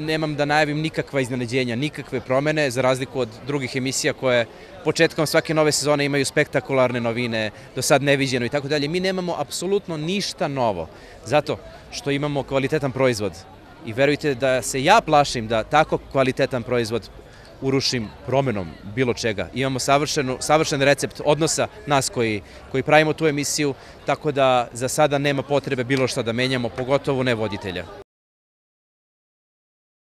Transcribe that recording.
Nemam da najavim nikakva iznenađenja, nikakve promene, za razliku od drugih emisija koje početkom svake nove sezone imaju spektakularne novine, do sad neviđeno i tako dalje. Mi nemamo apsolutno ništa novo, zato što imamo kvalitetan proizvod. I verujte da se ja plašim da tako kvalitetan proizvod urušim promenom bilo čega. Imamo savršenu, savršen recept odnosa nas koji, koji pravimo tu emisiju, tako da za sada nema potrebe bilo šta da menjamo, pogotovo ne voditelja.